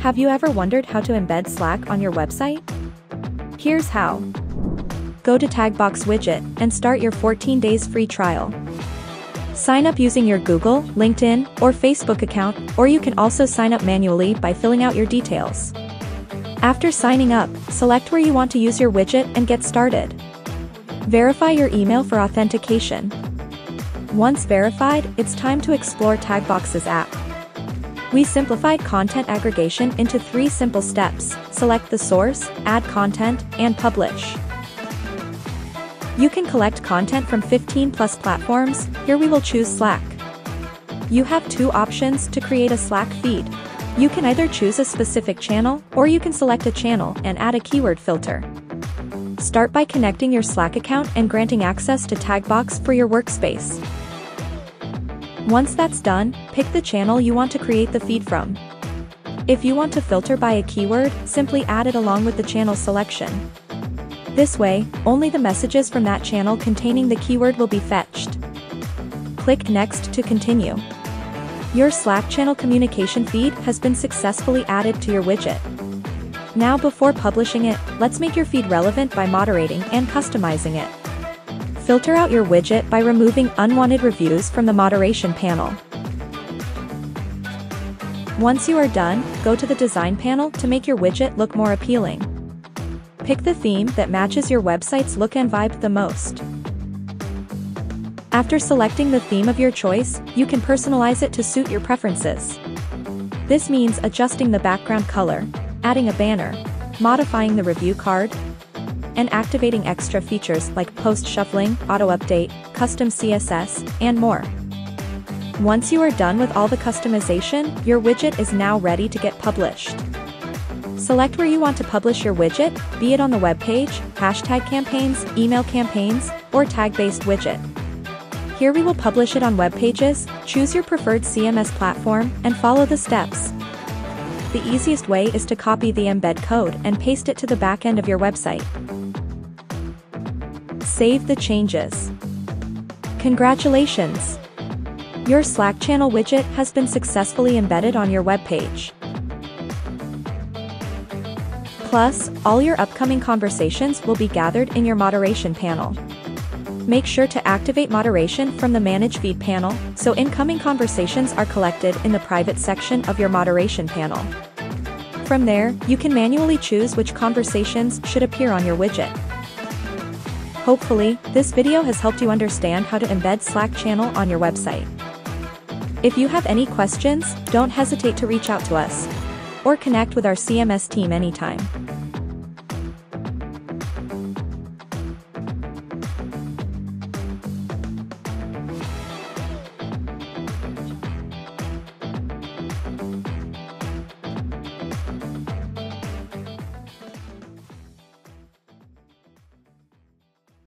Have you ever wondered how to embed Slack on your website? Here's how. Go to Tagbox widget and start your 14 days free trial. Sign up using your Google, LinkedIn, or Facebook account, or you can also sign up manually by filling out your details. After signing up, select where you want to use your widget and get started. Verify your email for authentication. Once verified, it's time to explore Tagbox's app. We simplified content aggregation into three simple steps, select the source, add content, and publish. You can collect content from 15 plus platforms, here we will choose Slack. You have two options to create a Slack feed. You can either choose a specific channel, or you can select a channel and add a keyword filter. Start by connecting your Slack account and granting access to Tagbox for your workspace. Once that's done, pick the channel you want to create the feed from. If you want to filter by a keyword, simply add it along with the channel selection. This way, only the messages from that channel containing the keyword will be fetched. Click Next to continue. Your Slack channel communication feed has been successfully added to your widget. Now before publishing it, let's make your feed relevant by moderating and customizing it. Filter out your widget by removing unwanted reviews from the moderation panel. Once you are done, go to the design panel to make your widget look more appealing. Pick the theme that matches your website's look and vibe the most. After selecting the theme of your choice, you can personalize it to suit your preferences. This means adjusting the background color, adding a banner, modifying the review card, and activating extra features like post shuffling, auto update, custom CSS, and more. Once you are done with all the customization, your widget is now ready to get published. Select where you want to publish your widget, be it on the web page, hashtag campaigns, email campaigns, or tag-based widget. Here we will publish it on web pages, choose your preferred CMS platform, and follow the steps. The easiest way is to copy the embed code and paste it to the back end of your website. Save the changes. Congratulations! Your Slack channel widget has been successfully embedded on your web page. Plus, all your upcoming conversations will be gathered in your moderation panel. Make sure to activate moderation from the Manage Feed panel, so incoming conversations are collected in the private section of your moderation panel. From there, you can manually choose which conversations should appear on your widget. Hopefully, this video has helped you understand how to embed Slack channel on your website. If you have any questions, don't hesitate to reach out to us. Or connect with our CMS team anytime.